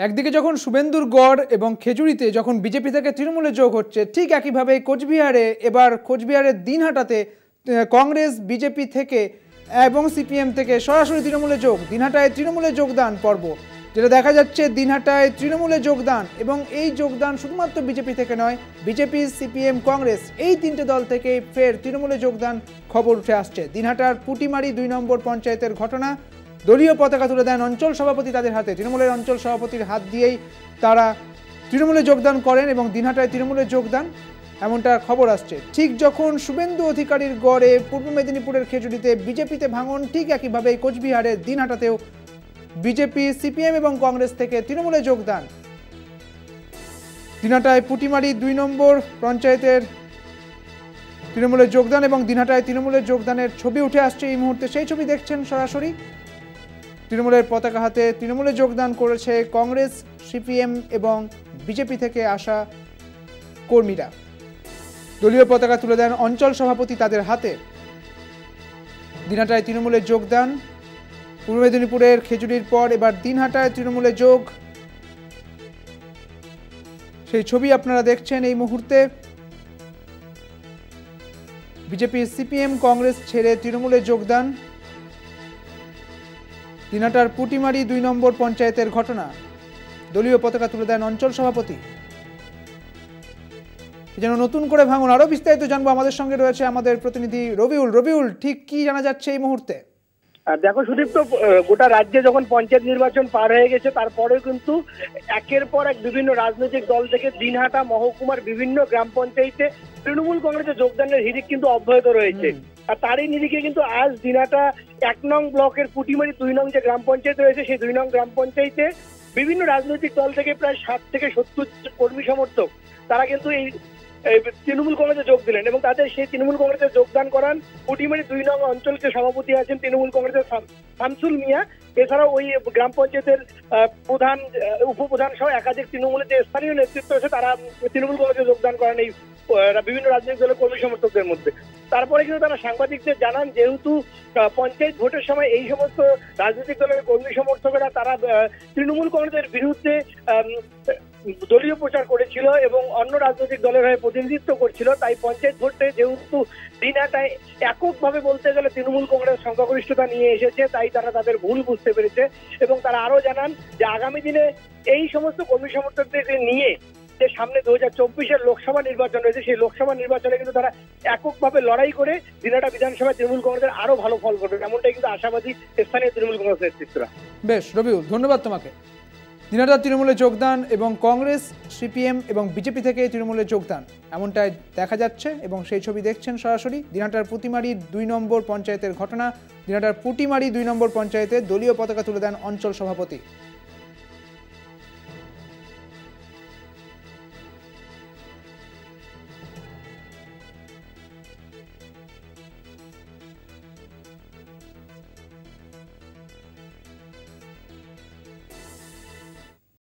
একদিকে যখন শুভেন্দুর গড় এবং খেজুরিতে যখন বিজেপি থেকে তৃণমূলে যোগ হচ্ছে, ঠিক একইভাবে কোচবিহারে, এবার কোচবিহারের দিনহাটাতে কংগ্রেস, বিজেপি থেকে এবং সিপিএম থেকে সরাসরি তৃণমূলে যোগ, দিনহাটায় তৃণমূলে যোগদান পর্ব, যেটা দেখা যাচ্ছে দিনহাটায় তৃণমূলে যোগদান এবং এই যোগদান শুধুমাত্র বিজেপি থেকে নয়, বিজেপি, সিপিএম, কংগ্রেস, এই তিনটে দল থেকে ফের তৃণমূলে যোগদান খবর উঠে আসছে। দিনহাটার পুটিমারি দুই নম্বর পঞ্চায়েতের ঘটনা দলীয় পতাকা তুলে দেন অঞ্চল সভাপতি তাদের হাতে। তৃণমূলের অঞ্চল সভাপতির হাত দিয়েই তারা তৃণমূলে যোগদান করেন এবং দিনহাটায় তৃণমূলে যোগদান, এমনটা খবর আসছে। ঠিক যখন শুভেন্দু অধিকারীর গড়ে পূর্ব মেদিনীপুরের খেজুরিতে বিজেপিতে ভাঙন, ঠিক একইভাবে কোচবিহারের দিনহাটাতেও বিজেপি, সিপিএম এবং কংগ্রেস থেকে তৃণমূলে যোগদান। দিনহাটায় পুটিমারি দুই নম্বর পঞ্চায়েতের তৃণমূলের যোগদান এবং দিনহাটায় তৃণমূলের যোগদানের ছবি উঠে আসছে এই মুহূর্তে। সেই ছবি দেখছেন সরাসরি তৃণমূলের পতাকা হাতে তৃণমূলে যোগদান করেছে কংগ্রেস, সিপিএম এবং বিজেপি থেকে আসা কর্মীরা। দলীয় পতাকা তুলে দেন অঞ্চল সভাপতি তাদের হাতে। দিনহাটায় তৃণমূলে যোগদান, পূর্ব মেদিনীপুরের খেজুরির পর এবার দিনহাটায় তৃণমূলে যোগ। সেই ছবি আপনারা দেখছেন এই মুহূর্তে। বিজেপি, সিপিএম, কংগ্রেস ছেড়ে তৃণমূলে যোগদান। দিনাটার পুটিমারি দুই নম্বর পঞ্চায়েতের ঘটনা। দলীয় পতাকা তুলে দেন অঞ্চল সভাপতি। যেন নতুন করে ভাঙুন। আরও বিস্তারিত জানব আমাদের সঙ্গে রয়েছে আমাদের প্রতিনিধি রবিউল। রবিউল ঠিক কি জানা যাচ্ছে এই মুহূর্তে? দেখো সুদীপ্ত আহ, গোটা রাজ্যে যখন পঞ্চায়েত নির্বাচন পার হয়ে গেছে তারপরেও কিন্তু একের পর এক বিভিন্ন রাজনৈতিক দল থেকে দিনহাটা মহকুমার বিভিন্ন গ্রাম পঞ্চায়েতে তৃণমূল কংগ্রেসের যোগদানের হিড়িক কিন্তু অব্যাহত রয়েছে। আর তারই নিরিখে কিন্তু আজ দিনাটা এক নং ব্লকের কুটিমারি দুই নং যে গ্রাম পঞ্চায়েত রয়েছে, সেই দুই নং গ্রাম পঞ্চায়েতে বিভিন্ন রাজনৈতিক দল থেকে প্রায় ষাট থেকে সত্তর কর্মী সমর্থক, তারা কিন্তু এই তৃণমূল কংগ্রেসে যোগ দিলেন এবং তাদের সেই তৃণমূল কংগ্রেসে যোগদান করান পুটিমারি দুই নং অঞ্চলকে সভাপতি আছেন তৃণমূল কংগ্রেসের শাম- শামসুল মিয়া। এছাড়াও ওই গ্রাম পঞ্চায়েতের প্রধান উপপ্রধান সহ একাধিক তৃণমূলের যে স্থানীয় নেতৃত্ব আছে তারা তৃণমূল কংগ্রেসে যোগদান করেন এই বিভিন্ন রাজনৈতিক দলের কর্মী সমর্থকদের মধ্যে। তারপরে কিন্তু তারা সাংবাদিকদের জানান যেহেতু পঞ্চায়েত ভোটের সময় এই সমস্ত রাজনৈতিক দলের কর্মী সমর্থকেরা তারা তৃণমূল কংগ্রেসের বিরুদ্ধে দলীয় প্রচার করেছিল এবং অন্য রাজনৈতিক দলের হয়ে প্রতিনিধিত্ব করছিল, তাই পঞ্চায়েত ভোটে যেহেতু দিনাটায় এককভাবে বলতে গেলে তৃণমূল কংগ্রেস সংখ্যাগরিষ্ঠতা নিয়ে এসেছে, তাই তারা তাদের ভুল বুঝতে পেরেছে এবং তারা আরও জানান যে আগামী দিনে এই সমস্ত কর্মী সমর্থকদেরকে নিয়ে যে সামনে দু হাজার চব্বিশের লোকসভা নির্বাচন রয়েছে সেই লোকসভা নির্বাচনে কিন্তু তারা এককভাবে লড়াই করে দিনাটা বিধানসভায় তৃণমূল কংগ্রেসের আরও ভালো ফল করবে। এমনটাই কিন্তু আশাবাদী স্থানীয় তৃণমূল কংগ্রেস নেতৃত্বরা। বেশ, রবিউল, ধন্যবাদ তোমাকে। দিনাটার তৃণমূলে যোগদান এবং কংগ্রেস, সিপিএম এবং বিজেপি থেকে তৃণমূলে যোগদান। এমনটাই দেখা যাচ্ছে এবং সেই ছবি দেখছেন সরাসরি দিনাটার পুটিমারি দুই নম্বর পঞ্চায়েতের ঘটনা। দিনাটার পুটিমারি দুই নম্বর পঞ্চায়েতে দলীয় পতাকা তুলে দেন অঞ্চল সভাপতি।